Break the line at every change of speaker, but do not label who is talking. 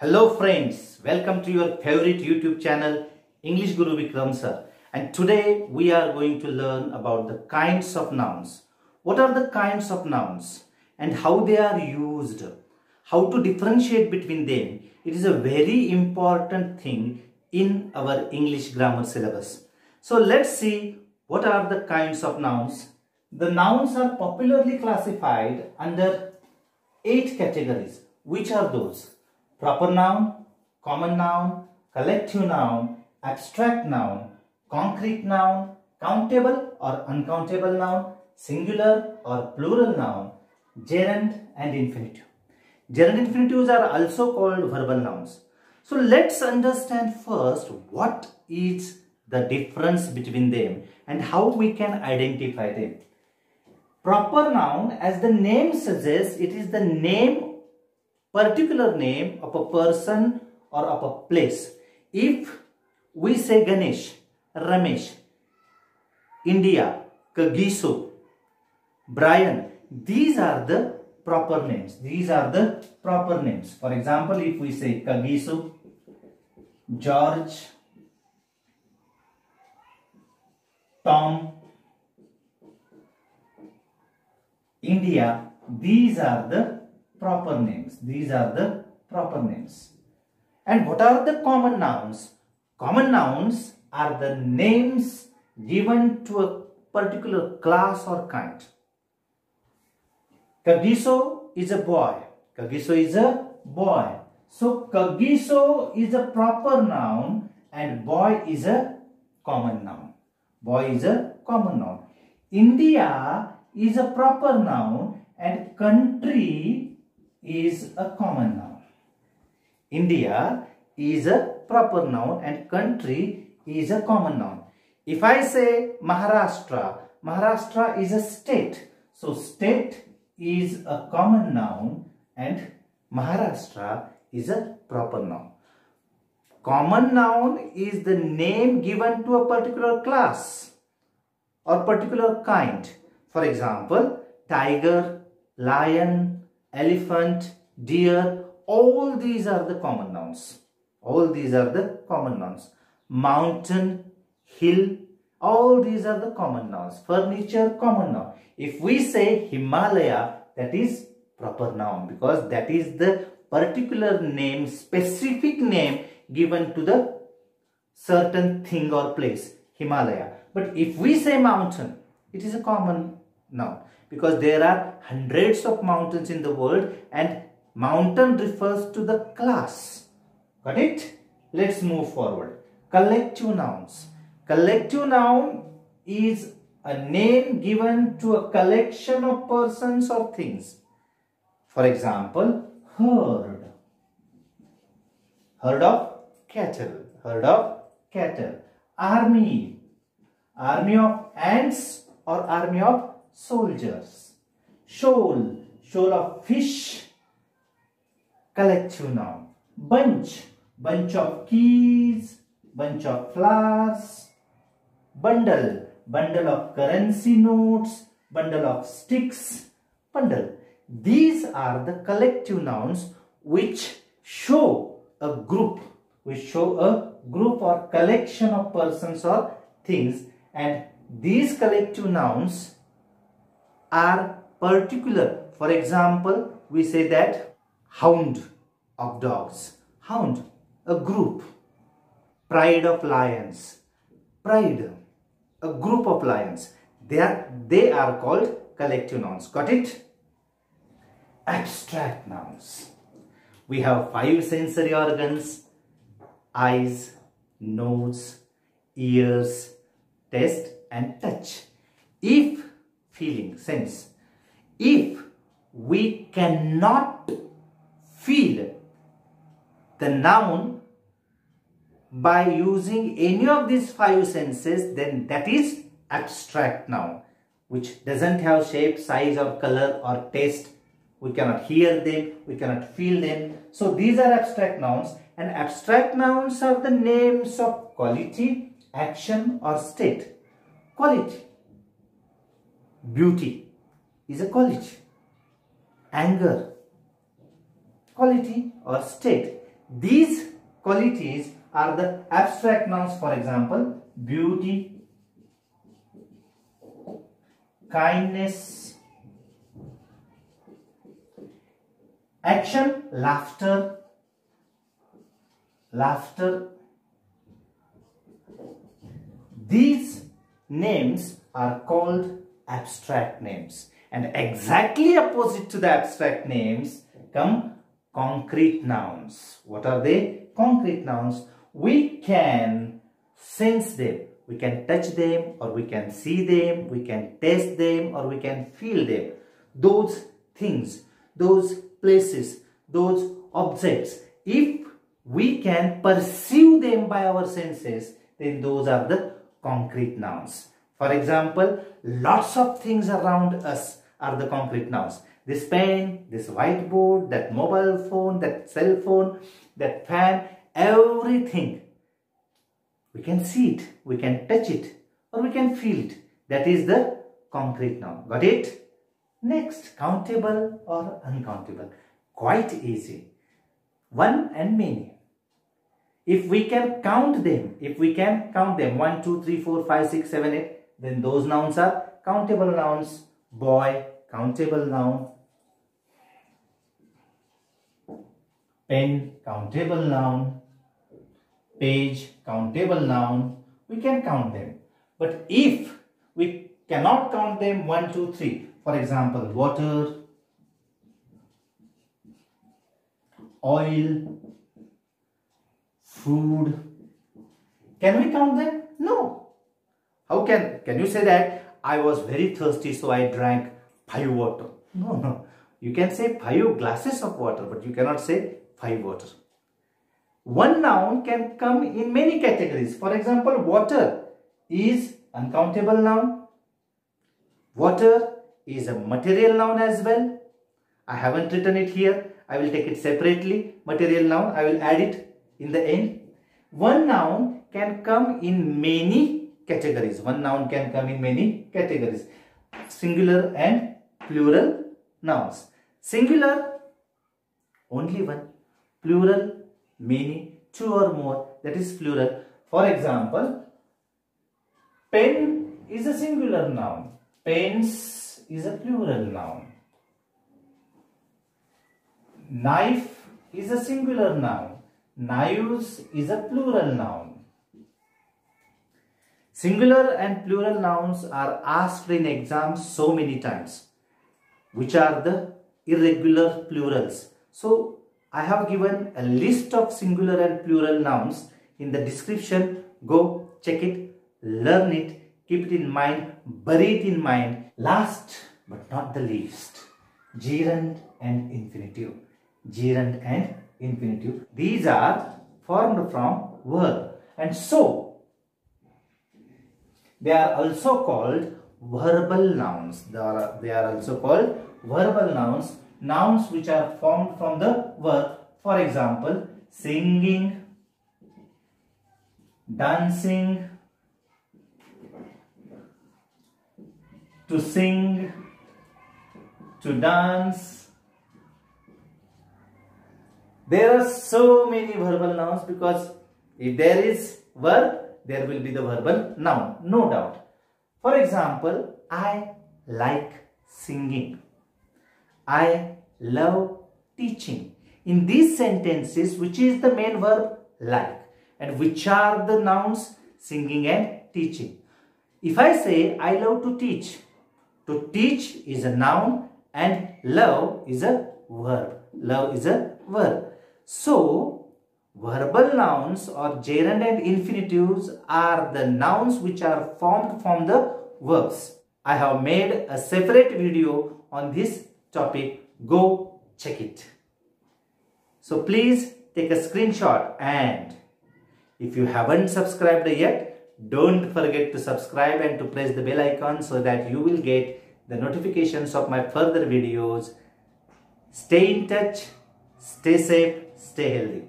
Hello friends, welcome to your favorite YouTube channel English Guru Vikram sir. And today we are going to learn about the kinds of nouns. What are the kinds of nouns and how they are used? How to differentiate between them? It is a very important thing in our English grammar syllabus. So let's see what are the kinds of nouns. The nouns are popularly classified under eight categories. Which are those? Proper noun, common noun, collective noun, abstract noun, concrete noun, countable or uncountable noun, singular or plural noun, gerund and infinitive. Gerund infinitives are also called verbal nouns. So let's understand first what is the difference between them and how we can identify them. Proper noun, as the name suggests, it is the name, particular name of a person or of a place. If we say Ganesh, Ramesh, India, Kagiso, Brian, these are the proper names. These are the proper names. For example, if we say Kagiso, George, Tom, India, these are the proper names. These are the proper names. And what are the common nouns? Common nouns are the names given to a particular class or kind. Kagiso is a boy. Kagiso is a boy. So Kagiso is a proper noun and boy is a common noun. Boy is a common noun. India is a proper noun and country is a common noun. India is a proper noun and country is a common noun. If I say Maharashtra, Maharashtra is a state. So state is a common noun and Maharashtra is a proper noun. Common noun is the name given to a particular class or particular kind. For example, tiger, lion, elephant, deer, all these are the common nouns. All these are the common nouns. Mountain, hill, all these are the common nouns. Furniture, common noun. If we say Himalaya, that is proper noun because that is the particular name, specific name given to the certain thing or place, Himalaya. But if we say mountain, it is a common noun because there are hundreds of mountains in the world and mountain refers to the class. Got it? Let's move forward. Collective nouns. Collective noun is a name given to a collection of persons or things. For example, herd. Herd of cattle. Herd of cattle. Army. Army of ants or army of soldiers. Shoal. Shoal of fish. Collective noun. Bunch. Bunch of keys. Bunch of flowers. Bundle. Bundle of currency notes. Bundle of sticks. Bundle. These are the collective nouns which show a group, which show a group or collection of persons or things and these collective nouns are particular. For example, we say that hound of dogs, hound, a group, pride of lions, pride, a group of lions. They are, they are called collective nouns. Got it? abstract nouns. We have five sensory organs, eyes, nose, ears, taste and touch. If, feeling, sense, if we cannot feel the noun by using any of these five senses, then that is abstract noun, which doesn't have shape, size or color or taste we cannot hear them, we cannot feel them. So these are abstract nouns and abstract nouns are the names of quality, action or state. Quality. Beauty is a quality. Anger. Quality or state. These qualities are the abstract nouns for example beauty, kindness, action, laughter, laughter. These names are called abstract names and exactly opposite to the abstract names come concrete nouns. What are they? Concrete nouns. We can sense them. We can touch them or we can see them. We can taste them or we can feel them. Those things, those places, those objects, if we can perceive them by our senses, then those are the concrete nouns. For example, lots of things around us are the concrete nouns. This pen, this whiteboard, that mobile phone, that cell phone, that fan, everything. We can see it, we can touch it, or we can feel it. That is the concrete noun. Got it? Next, countable or uncountable. Quite easy. One and many. If we can count them, if we can count them, 1, 2, 3, 4, 5, 6, 7, 8, then those nouns are countable nouns. Boy, countable noun. Pen, countable noun. Page, countable noun. We can count them. But if we cannot count them 1, 2, 3, for example, water, oil, food, can we count them? No. How can, can you say that I was very thirsty so I drank five water? No, no. You can say five glasses of water but you cannot say five water. One noun can come in many categories. For example, water is uncountable noun. Water is a material noun as well. I haven't written it here. I will take it separately. Material noun. I will add it in the end. One noun can come in many categories. One noun can come in many categories. Singular and plural nouns. Singular, only one. Plural, many, two or more. That is plural. For example, pen is a singular noun. Pens is a plural noun. Knife is a singular noun. Knives is a plural noun. Singular and plural nouns are asked in exams so many times. Which are the irregular plurals? So, I have given a list of singular and plural nouns in the description. Go check it, learn it, keep it in mind, bury it in mind. Last but not the least, gerund and infinitive. Gerund and infinitive. These are formed from verb. And so, they are also called verbal nouns. They are, they are also called verbal nouns. Nouns which are formed from the verb. For example, singing, dancing, to sing, to dance. There are so many verbal nouns because if there is verb, there will be the verbal noun, no doubt. For example, I like singing. I love teaching. In these sentences, which is the main verb like and which are the nouns singing and teaching. If I say I love to teach, to teach is a noun and love is a verb. Love is a verb. So, Verbal nouns or gerund and infinitives are the nouns which are formed from the verbs. I have made a separate video on this topic. Go check it. So please take a screenshot and if you haven't subscribed yet, don't forget to subscribe and to press the bell icon so that you will get the notifications of my further videos. Stay in touch, stay safe, stay healthy.